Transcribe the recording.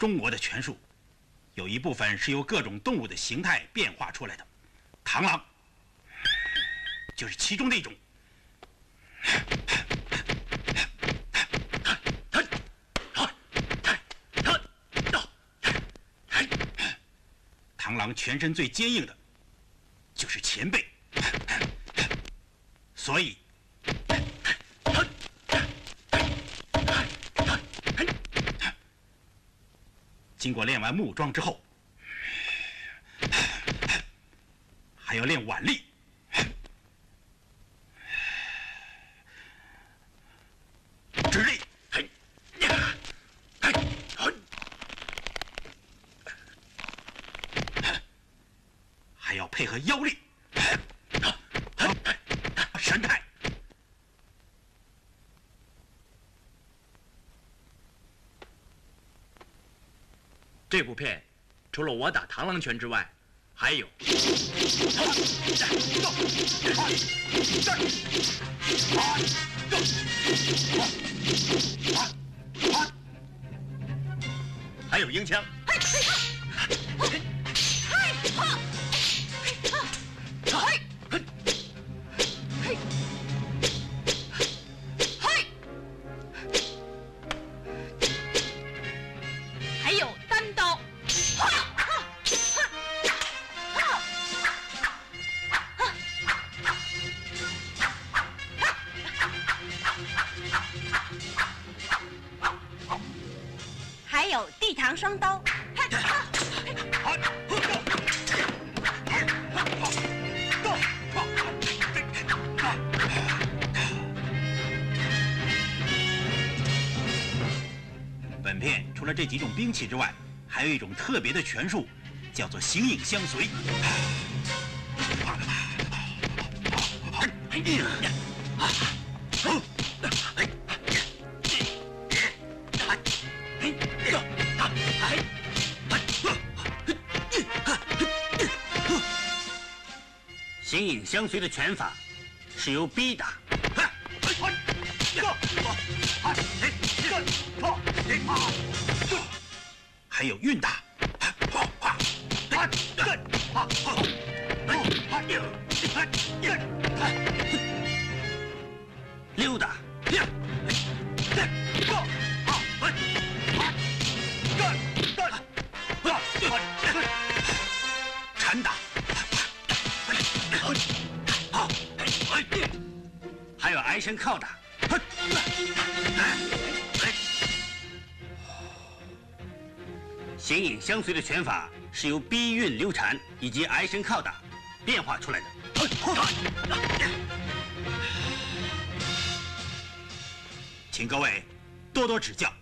中国的拳术，有一部分是由各种动物的形态变化出来的，螳螂就是其中的一种。螳螂全身最坚硬的就是前背，所以经过练完木桩之后，还要练腕力。直立，还要配合腰力，神态。这部片除了我打螳螂拳之外，还有还有鹰枪。堂双刀。本片除了这几种兵器之外，还有一种特别的拳术，叫做形影相随。形影相随的拳法是由逼打、还有韵打。溜达、缠打。挨身靠打。形影相随的拳法是由逼运溜缠以及挨身靠打变化出来的。请各位多多指教。